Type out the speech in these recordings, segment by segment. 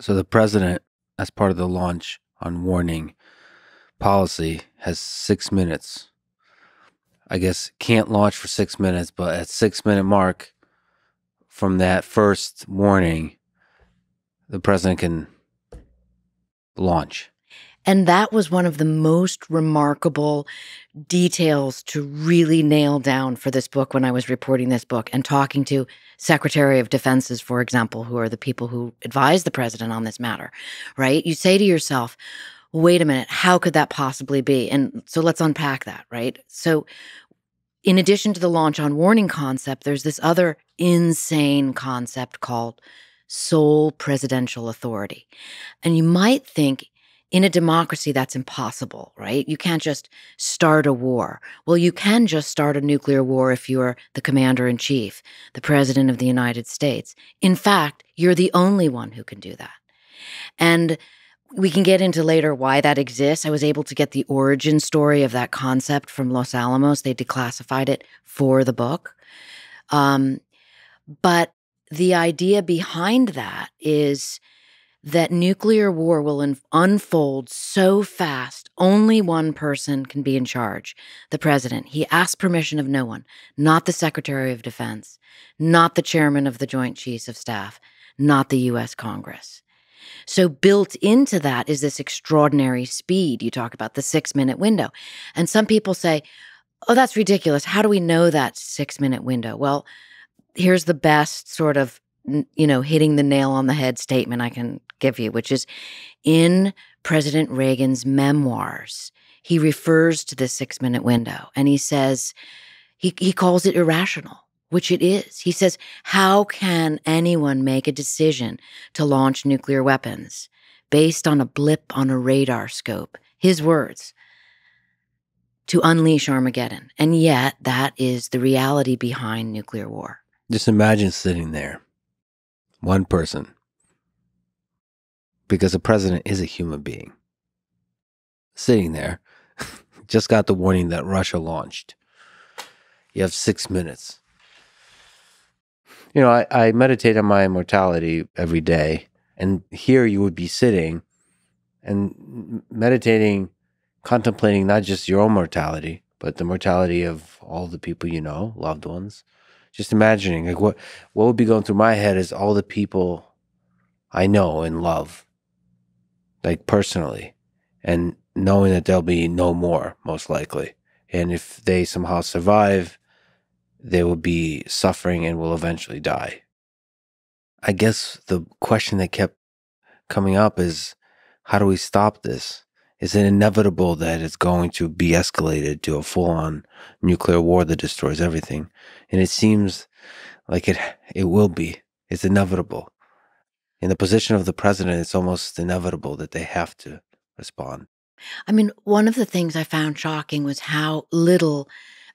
So the president, as part of the launch on warning policy, has six minutes. I guess can't launch for six minutes, but at six minute mark from that first warning, the president can launch. And that was one of the most remarkable details to really nail down for this book when I was reporting this book and talking to Secretary of Defenses, for example, who are the people who advise the president on this matter, right? You say to yourself, wait a minute, how could that possibly be? And so let's unpack that, right? So, in addition to the launch on warning concept, there's this other insane concept called sole presidential authority. And you might think in a democracy, that's impossible, right? You can't just start a war. Well, you can just start a nuclear war if you're the commander in chief, the president of the United States. In fact, you're the only one who can do that. And we can get into later why that exists. I was able to get the origin story of that concept from Los Alamos. They declassified it for the book. Um, but the idea behind that is that nuclear war will un- unfold so fast, only one person can be in charge the president. He asks permission of no one, not the Secretary of Defense, not the chairman of the Joint Chiefs of Staff, not the US Congress. So, built into that is this extraordinary speed. You talk about the six minute window. And some people say, oh, that's ridiculous. How do we know that six minute window? Well, here's the best sort of you know hitting the nail on the head statement i can give you, which is in President Reagan's memoirs. He refers to this six minute window and he says, he, he calls it irrational, which it is. He says, How can anyone make a decision to launch nuclear weapons based on a blip on a radar scope? His words to unleash Armageddon. And yet, that is the reality behind nuclear war. Just imagine sitting there, one person because the president is a human being. Sitting there, just got the warning that Russia launched. You have six minutes. You know, I, I meditate on my immortality every day, and here you would be sitting and meditating, contemplating not just your own mortality, but the mortality of all the people you know, loved ones. Just imagining like what what would be going through my head is all the people I know and love like personally, and knowing that there'll be no more, most likely. And if they somehow survive, they will be suffering and will eventually die. I guess the question that kept coming up is how do we stop this? Is it inevitable that it's going to be escalated to a full on nuclear war that destroys everything? And it seems like it it will be. It's inevitable in the position of the president, it's almost inevitable that they have to respond. I mean, one of the things I found shocking was how little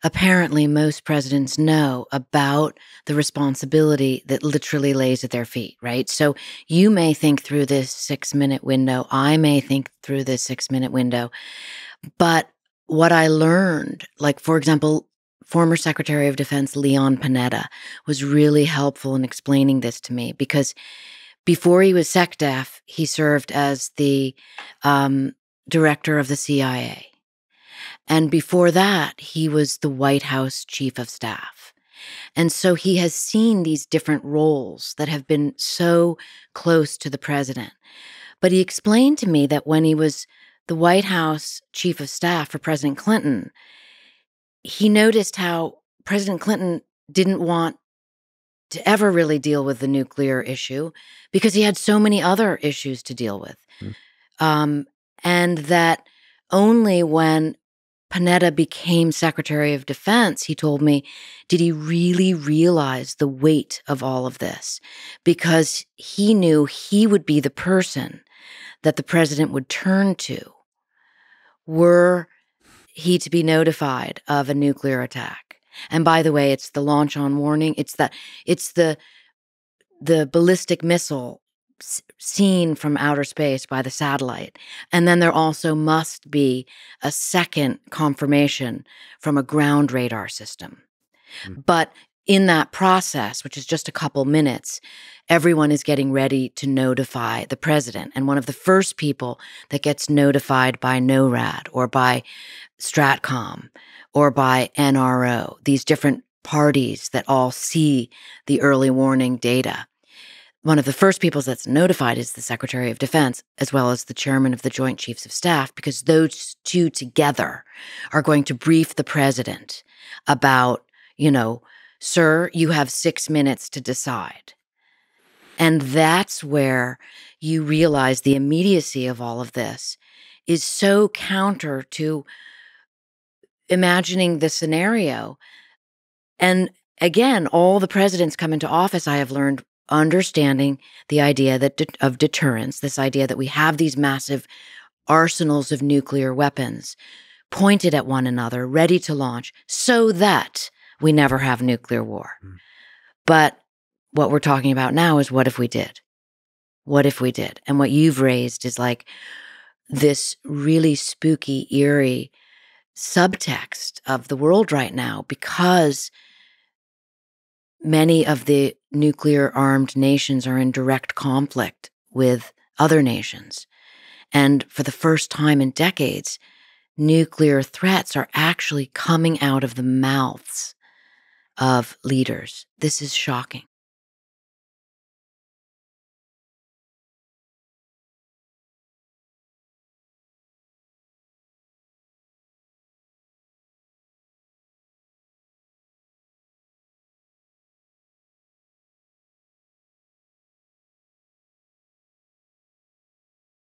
apparently most presidents know about the responsibility that literally lays at their feet, right? So you may think through this six minute window, I may think through this six minute window. But what I learned, like, for example, former Secretary of Defense Leon Panetta was really helpful in explaining this to me because before he was SecDef, he served as the um, director of the CIA. And before that, he was the White House chief of staff. And so he has seen these different roles that have been so close to the president. But he explained to me that when he was the White House chief of staff for President Clinton, he noticed how President Clinton didn't want to ever really deal with the nuclear issue because he had so many other issues to deal with. Mm. Um, and that only when Panetta became Secretary of Defense, he told me, did he really realize the weight of all of this? Because he knew he would be the person that the president would turn to were he to be notified of a nuclear attack. And by the way, it's the launch on warning. It's that it's the the ballistic missile seen from outer space by the satellite. And then there also must be a second confirmation from a ground radar system. Mm. But in that process, which is just a couple minutes, everyone is getting ready to notify the president. And one of the first people that gets notified by NORAD or by Stratcom or by NRO, these different parties that all see the early warning data. One of the first people that's notified is the Secretary of Defense, as well as the chairman of the Joint Chiefs of Staff, because those two together are going to brief the president about, you know, sir, you have six minutes to decide. And that's where you realize the immediacy of all of this is so counter to imagining the scenario. And again, all the presidents come into office, I have learned understanding the idea that de- of deterrence, this idea that we have these massive arsenals of nuclear weapons pointed at one another, ready to launch, so that we never have nuclear war. Mm. But what we're talking about now is what if we did? What if we did? And what you've raised is like this really spooky, eerie subtext of the world right now because many of the nuclear armed nations are in direct conflict with other nations. And for the first time in decades, nuclear threats are actually coming out of the mouths of leaders. This is shocking.